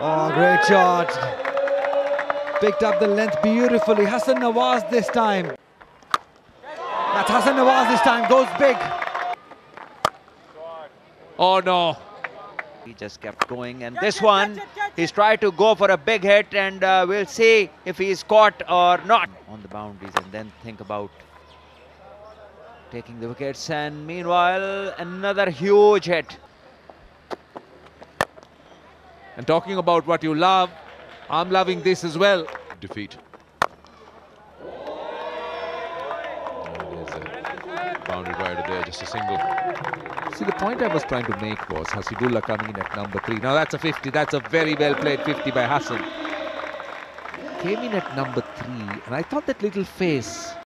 Oh, great shot. Picked up the length beautifully. Hassan Nawaz this time. That's Hassan Nawaz this time. Goes big. Oh no. He just kept going, and this one, he's tried to go for a big hit, and uh, we'll see if he's caught or not on the boundaries, and then think about taking the wickets. And meanwhile, another huge hit. And talking about what you love, I'm loving this as well. defeat. And there's a boundary rider there, just a single. See, the point I was trying to make was Hasidullah coming in at number three. Now that's a 50. That's a very well played 50 by Hassan. Came in at number three, and I thought that little face